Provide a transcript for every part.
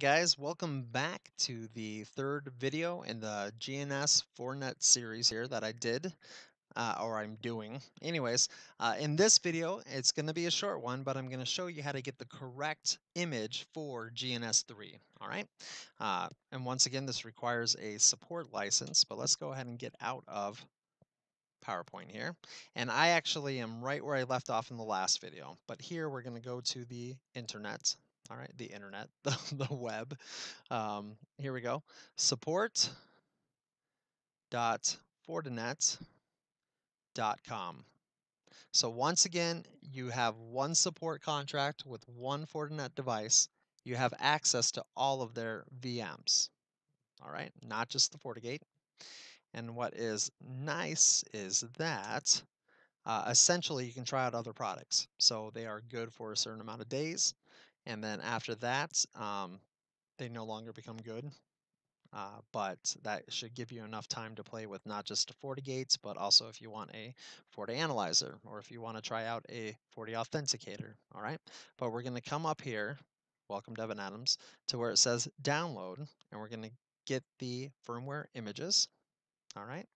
guys, welcome back to the third video in the GNS Fortinet series here that I did, uh, or I'm doing. Anyways, uh, in this video, it's going to be a short one, but I'm going to show you how to get the correct image for GNS3, all right? Uh, and once again, this requires a support license, but let's go ahead and get out of PowerPoint here. And I actually am right where I left off in the last video, but here we're going to go to the internet all right, the internet, the, the web. Um, here we go. Support dot dot com. So once again, you have one support contract with one Fortinet device. You have access to all of their VMs. All right, not just the FortiGate. And what is nice is that uh, essentially you can try out other products. So they are good for a certain amount of days and then after that, um, they no longer become good. Uh, but that should give you enough time to play with not just a FortiGates, but also if you want a FortiAnalyzer or if you want to try out a FortiAuthenticator. All right, but we're going to come up here, welcome Devin Adams, to where it says download, and we're going to get the firmware images. All right,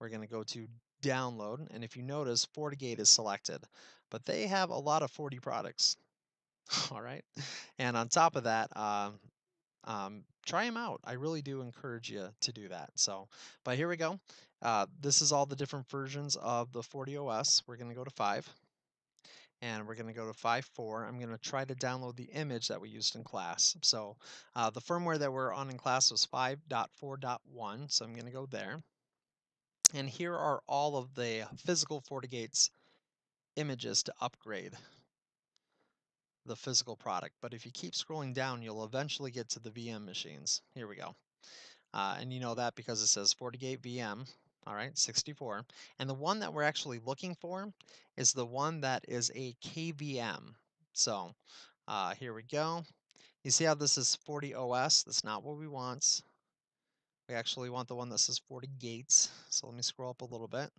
we're going to go to download, and if you notice, FortiGate is selected, but they have a lot of Forti products. All right. And on top of that, um, um, try them out. I really do encourage you to do that. So, but here we go. Uh, this is all the different versions of the FortiOS. We're going to go to 5 and we're going to go to 5.4. I'm going to try to download the image that we used in class. So uh, the firmware that we're on in class was 5.4.1, so I'm going to go there. And here are all of the physical FortiGates images to upgrade the physical product. But if you keep scrolling down, you'll eventually get to the VM machines. Here we go. Uh, and you know that because it says FortiGate VM, all right, 64. And the one that we're actually looking for is the one that is a KVM. So uh, here we go. You see how this is FortiOS? That's not what we want. We actually want the one that says 40 gates. So let me scroll up a little bit.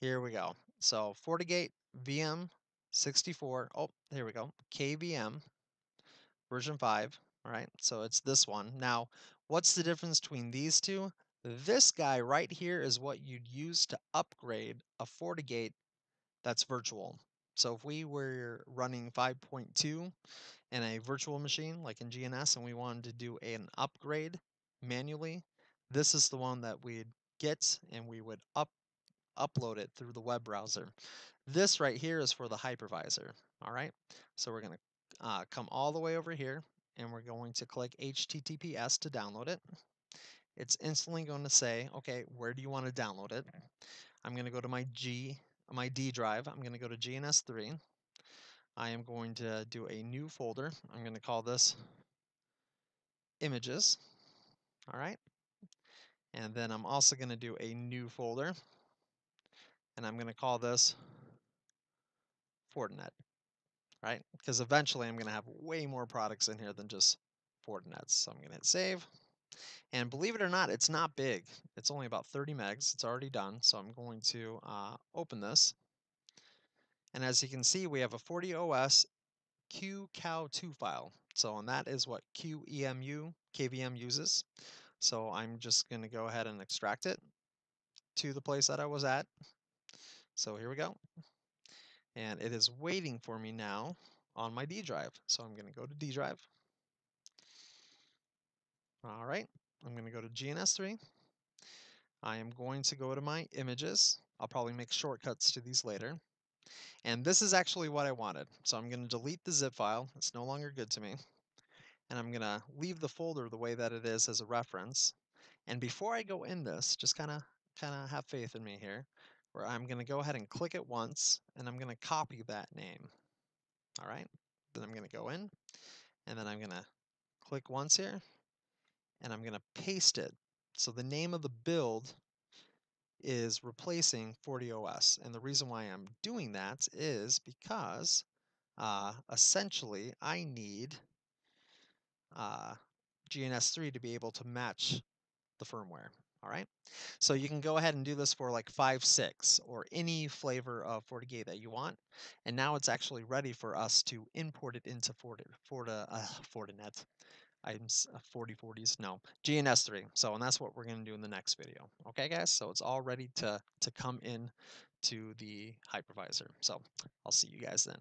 Here we go. So FortiGate VM 64. Oh, here we go. KVM version 5. All right, so it's this one. Now, what's the difference between these two? This guy right here is what you'd use to upgrade a FortiGate that's virtual. So if we were running 5.2 in a virtual machine like in GNS and we wanted to do an upgrade manually, this is the one that we'd get and we would up upload it through the web browser. This right here is for the hypervisor. All right. So we're going to uh, come all the way over here and we're going to click HTTPS to download it. It's instantly going to say, okay, where do you want to download it? I'm going to go to my G, my D drive. I'm going to go to GNS3. I am going to do a new folder. I'm going to call this images. All right. And then I'm also going to do a new folder. And I'm going to call this Fortinet, right? Because eventually I'm going to have way more products in here than just Fortinets. So I'm going to hit save. And believe it or not, it's not big. It's only about 30 megs. It's already done. So I'm going to uh, open this. And as you can see, we have a FortiOS QCOW2 file. So and that is what QEMU KVM uses. So I'm just going to go ahead and extract it to the place that I was at. So here we go and it is waiting for me now on my D drive. So I'm going to go to D drive. All right, I'm going to go to GNS3. I am going to go to my images. I'll probably make shortcuts to these later. And this is actually what I wanted. So I'm going to delete the zip file. It's no longer good to me. And I'm going to leave the folder the way that it is as a reference. And before I go in this, just kind of kind of have faith in me here where I'm going to go ahead and click it once and I'm going to copy that name. All right, then I'm going to go in and then I'm going to click once here and I'm going to paste it. So the name of the build is replacing FortiOS, And the reason why I'm doing that is because uh, essentially I need uh, GNS3 to be able to match the firmware. All right. So you can go ahead and do this for like 5, 6, or any flavor of FortiGate that you want. And now it's actually ready for us to import it into Forti, Forti, uh, Fortinet. I'm 4040s, no, GNS3. So, and that's what we're going to do in the next video. Okay, guys? So it's all ready to, to come in to the hypervisor. So I'll see you guys then.